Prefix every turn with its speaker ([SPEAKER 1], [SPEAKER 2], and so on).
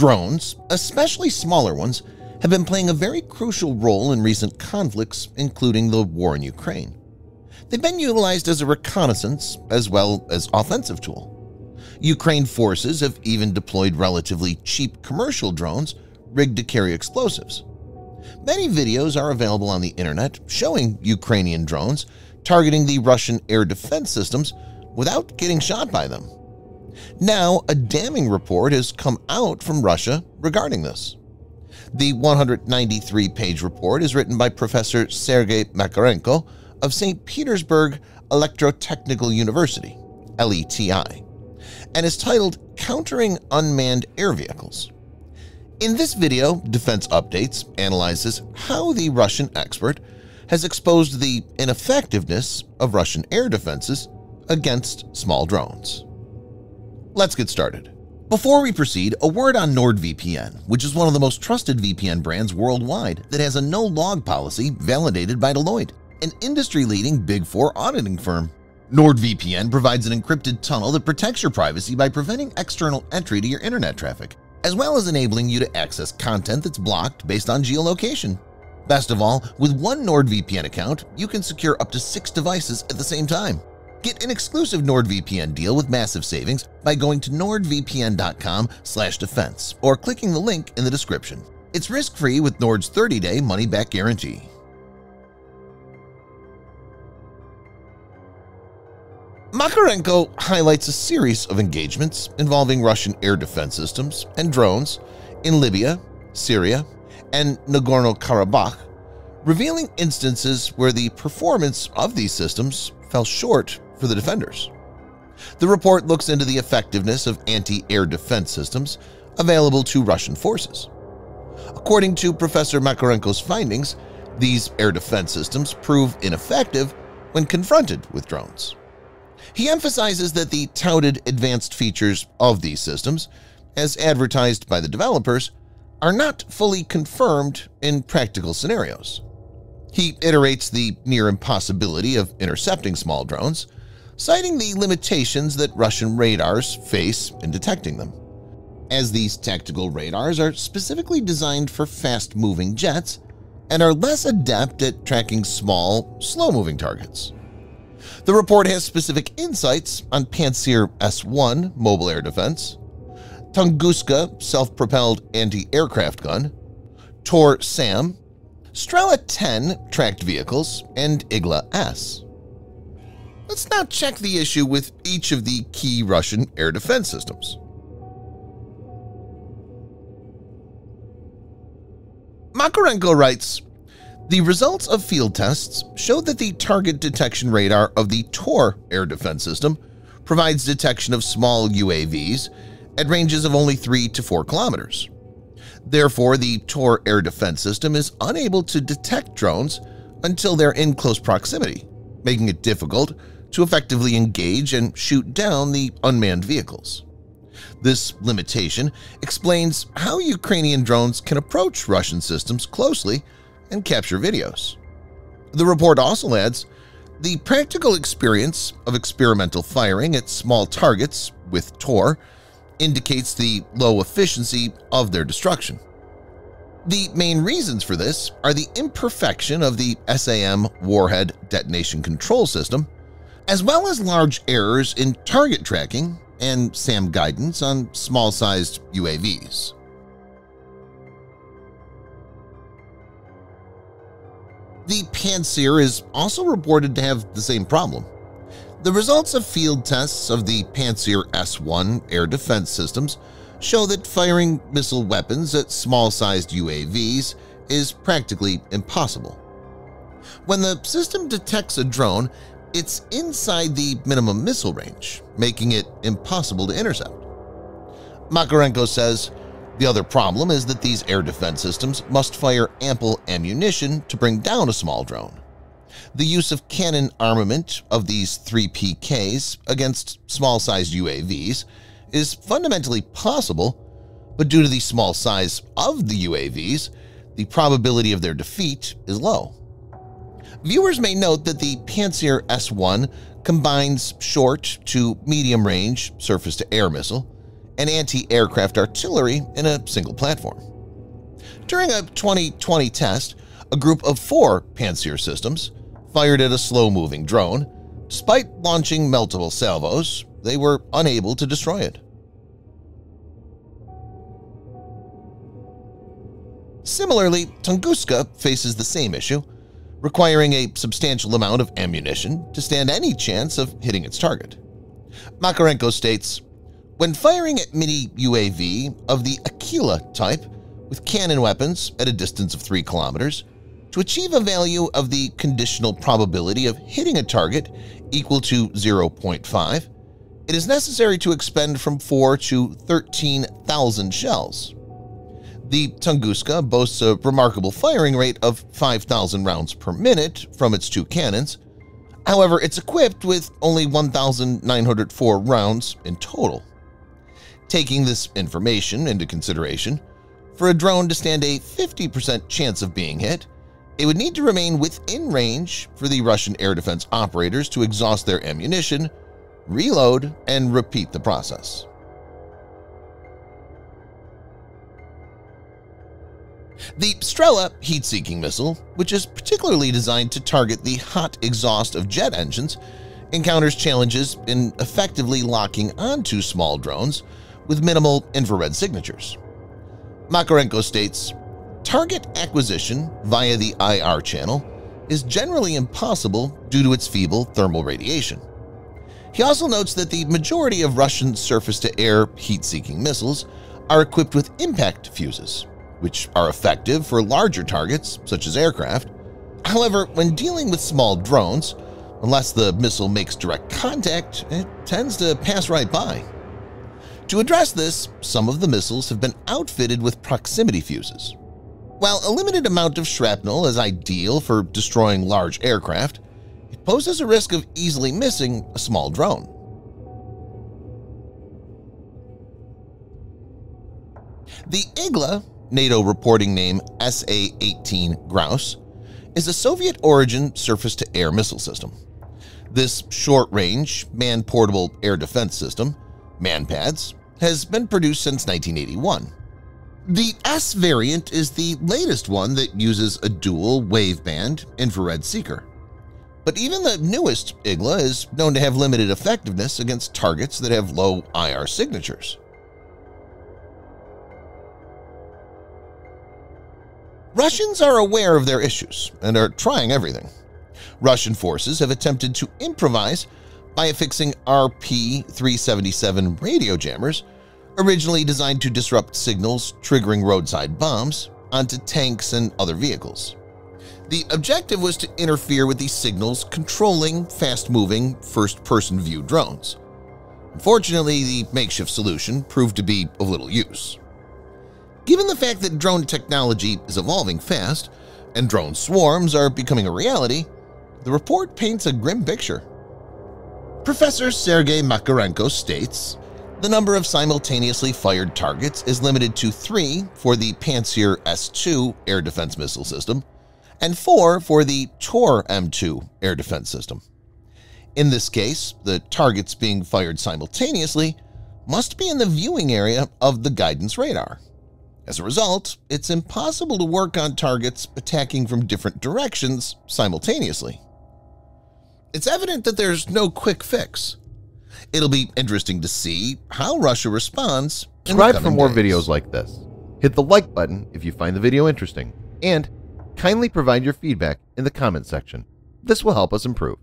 [SPEAKER 1] Drones, especially smaller ones, have been playing a very crucial role in recent conflicts, including the war in Ukraine. They've been utilized as a reconnaissance as well as offensive tool. Ukraine forces have even deployed relatively cheap commercial drones rigged to carry explosives. Many videos are available on the internet showing Ukrainian drones targeting the Russian air defense systems without getting shot by them. Now, a damning report has come out from Russia regarding this. The 193-page report is written by Professor Sergei Makarenko of St. Petersburg Electrotechnical University, LETI, and is titled Countering Unmanned Air Vehicles. In this video, Defense Updates analyzes how the Russian expert has exposed the ineffectiveness of Russian air defenses against small drones. Let's get started. Before we proceed, a word on NordVPN, which is one of the most trusted VPN brands worldwide that has a no-log policy validated by Deloitte, an industry-leading Big Four auditing firm. NordVPN provides an encrypted tunnel that protects your privacy by preventing external entry to your internet traffic, as well as enabling you to access content that's blocked based on geolocation. Best of all, with one NordVPN account, you can secure up to six devices at the same time. Get an exclusive NordVPN deal with massive savings by going to nordvpn.com/defense or clicking the link in the description. It's risk-free with Nord's 30-day money-back guarantee. Makarenko highlights a series of engagements involving Russian air defense systems and drones in Libya, Syria, and Nagorno-Karabakh, revealing instances where the performance of these systems fell short for the defenders. The report looks into the effectiveness of anti-air defense systems available to Russian forces. According to Professor Makarenko's findings, these air defense systems prove ineffective when confronted with drones. He emphasizes that the touted advanced features of these systems, as advertised by the developers, are not fully confirmed in practical scenarios. He iterates the near impossibility of intercepting small drones, citing the limitations that Russian radars face in detecting them. As these tactical radars are specifically designed for fast-moving jets and are less adept at tracking small, slow-moving targets. The report has specific insights on Pantsir S-1 mobile air defense, Tunguska self-propelled anti-aircraft gun, Tor SAM, Strela 10 tracked vehicles, and Igla S. Let's now check the issue with each of the key Russian air defense systems. Makarenko writes, the results of field tests showed that the target detection radar of the Tor air defense system provides detection of small UAVs at ranges of only 3 to 4 kilometers. Therefore, the Tor air defense system is unable to detect drones until they're in close proximity, making it difficult to effectively engage and shoot down the unmanned vehicles. This limitation explains how Ukrainian drones can approach Russian systems closely and capture videos. The report also adds, the practical experience of experimental firing at small targets with Tor indicates the low efficiency of their destruction. The main reasons for this are the imperfection of the SAM warhead detonation control system, as well as large errors in target tracking and SAM guidance on small-sized UAVs. The Pantsir is also reported to have the same problem. The results of field tests of the Pantsir S-1 air defense systems show that firing missile weapons at small-sized UAVs is practically impossible. When the system detects a drone, it's inside the minimum missile range, making it impossible to intercept. Makarenko says, the other problem is that these air defense systems must fire ample ammunition to bring down a small drone. The use of cannon armament of these 3PKs against small-sized UAVs is fundamentally possible, but due to the small size of the UAVs, the probability of their defeat is low. Viewers may note that the Pantsir S-1 combines short to medium-range surface-to-air missile and anti-aircraft artillery in a single platform. During a 2020 test, a group of four Pantsir systems fired at a slow-moving drone. Despite launching multiple salvos, they were unable to destroy it. Similarly, Tunguska faces the same issue, requiring a substantial amount of ammunition to stand any chance of hitting its target. Makarenko states, When firing at mini-UAV of the Aquila type with cannon weapons at a distance of 3 kilometers, to achieve a value of the conditional probability of hitting a target equal to 0.5, it is necessary to expend from 4 to 13,000 shells. The Tunguska boasts a remarkable firing rate of 5,000 rounds per minute from its two cannons. However, it's equipped with only 1,904 rounds in total. Taking this information into consideration, for a drone to stand a 50% chance of being hit, it would need to remain within range for the Russian air defense operators to exhaust their ammunition, reload, and repeat the process. The Strela heat-seeking missile, which is particularly designed to target the hot exhaust of jet engines, encounters challenges in effectively locking onto small drones with minimal infrared signatures. Makarenko states, Target acquisition via the IR channel is generally impossible due to its feeble thermal radiation. He also notes that the majority of Russian surface-to-air heat-seeking missiles are equipped with impact fuses, which are effective for larger targets such as aircraft. However, when dealing with small drones, unless the missile makes direct contact, it tends to pass right by. To address this, some of the missiles have been outfitted with proximity fuses, while a limited amount of shrapnel is ideal for destroying large aircraft, it poses a risk of easily missing a small drone. The Igla, NATO reporting name SA-18 Grouse, is a Soviet-origin surface-to-air missile system. This short-range, man-portable air defense system, MANPADS, has been produced since 1981. The S variant is the latest one that uses a dual waveband infrared seeker. But even the newest Igla is known to have limited effectiveness against targets that have low IR signatures. Russians are aware of their issues and are trying everything. Russian forces have attempted to improvise by affixing RP-377 radio jammers originally designed to disrupt signals triggering roadside bombs onto tanks and other vehicles. The objective was to interfere with these signals controlling fast-moving first-person view drones. Unfortunately, the makeshift solution proved to be of little use. Given the fact that drone technology is evolving fast and drone swarms are becoming a reality, the report paints a grim picture. Professor Sergei Makarenko states, the number of simultaneously fired targets is limited to three for the Pantsir S-2 air defense missile system and four for the Tor M2 air defense system. In this case, the targets being fired simultaneously must be in the viewing area of the guidance radar. As a result, it's impossible to work on targets attacking from different directions simultaneously. It's evident that there's no quick fix. It'll be interesting to see how Russia responds.
[SPEAKER 2] Subscribe for more days. videos like this. Hit the like button if you find the video interesting, and kindly provide your feedback in the comment section. This will help us improve.